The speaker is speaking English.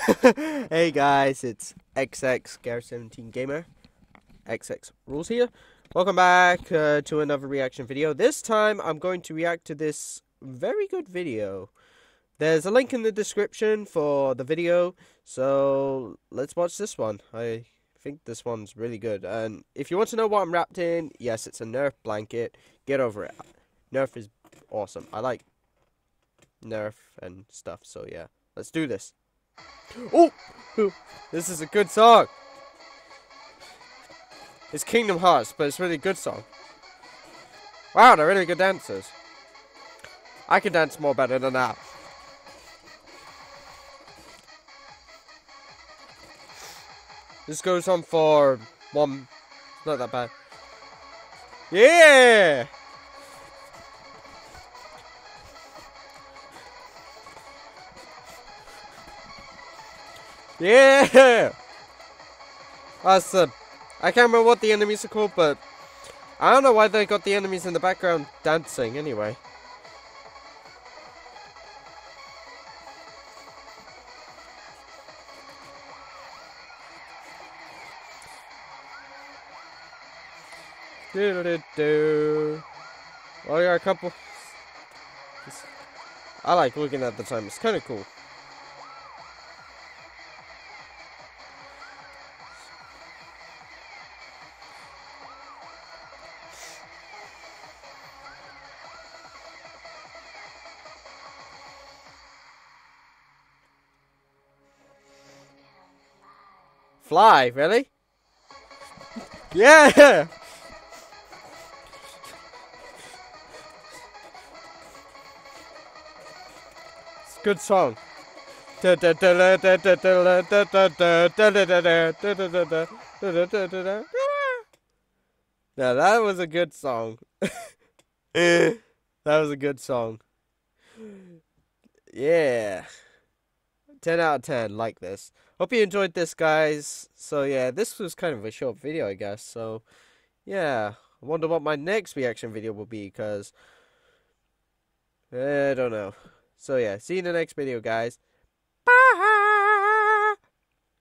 hey guys, it's XX Gar17 Gamer. XX Rules here. Welcome back uh, to another reaction video. This time I'm going to react to this very good video. There's a link in the description for the video, so let's watch this one. I think this one's really good. And if you want to know what I'm wrapped in, yes, it's a Nerf blanket. Get over it. Nerf is awesome. I like Nerf and stuff, so yeah. Let's do this. Oh! This is a good song. It's Kingdom Hearts, but it's really good song. Wow, they're really good dancers. I can dance more better than that. This goes on for one. Not that bad. Yeah! Yeah! Awesome. I can't remember what the enemies are called, but I don't know why they got the enemies in the background dancing anyway. Do do do. Oh, yeah, a couple. I like looking at the time. It's kind of cool. Fly, really? Yeah! It's a good song. Now that was a good song. that was a good song. Yeah. 10 out of 10, like this. Hope you enjoyed this, guys. So, yeah, this was kind of a short video, I guess. So, yeah. I wonder what my next reaction video will be, because... I don't know. So, yeah, see you in the next video, guys.